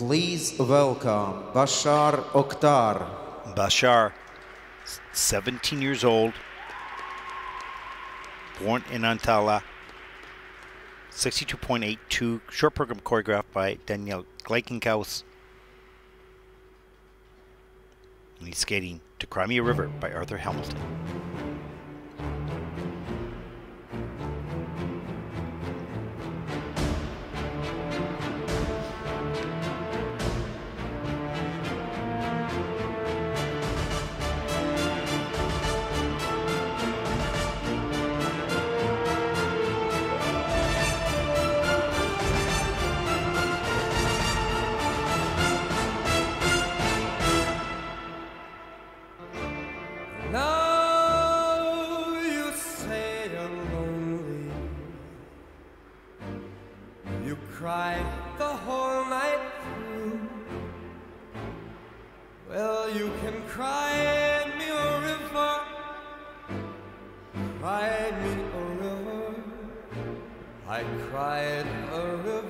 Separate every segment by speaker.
Speaker 1: Please welcome Başar Oktar.
Speaker 2: Başar, 17 years old, born in Antalya, 62.82, short program choreographed by Daniel Gleichenkaus. And he's skating to Cry Me a River by Arthur Hamilton.
Speaker 3: cried the whole night through. Well, you can cry me a river, cry me a river. I cried a river.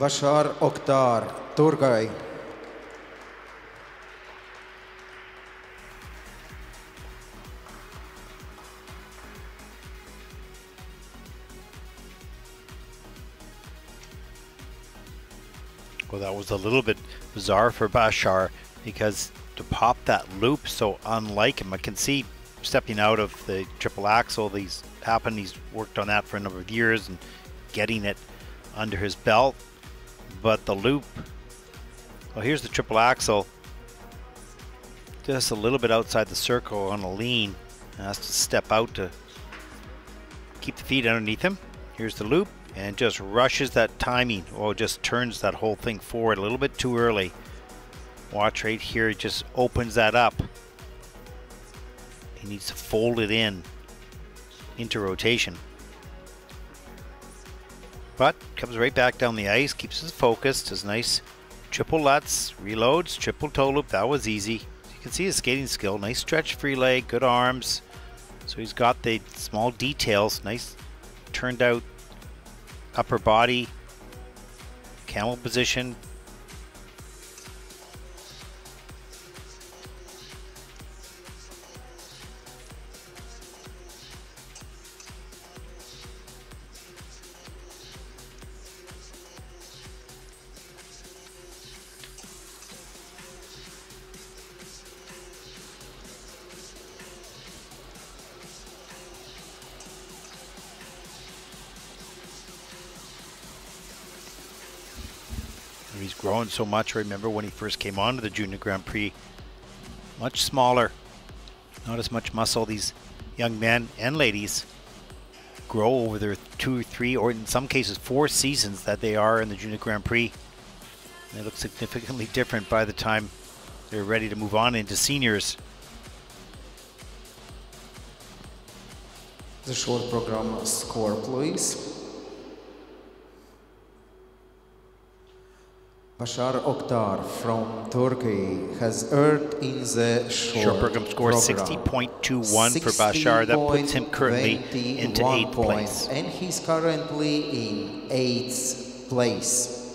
Speaker 1: Başar Oktar, Turkey.
Speaker 2: Well, that was a little bit bizarre for Başar because to pop that loop so unlike him, I can see stepping out of the triple axel. These happened. He's worked on that for a number of years and getting it under his belt but the loop, well, here's the triple axel, just a little bit outside the circle on a lean. Has to step out to keep the feet underneath him. Here's the loop and just rushes that timing or just turns that whole thing forward a little bit too early. Watch right here, it just opens that up. He needs to fold it in into rotation. But comes right back down the ice, keeps us focused. His nice triple lutz, reloads, triple toe loop. That was easy. You can see his skating skill. Nice stretch free leg, good arms. So he's got the small details. Nice turned out upper body, camel position, he's grown so much. I remember when he first came on to the Junior Grand Prix, much smaller, not as much muscle. These young men and ladies grow over their two, three, or in some cases four seasons that they are in the Junior Grand Prix. They look significantly different by the time they're ready to move on into seniors.
Speaker 1: The short program score, please. Başar Oktar from Turkey has earned in the short, short program score
Speaker 2: 60.21 for Başar. That puts him currently into eighth points, place.
Speaker 1: And he's currently in eighth place.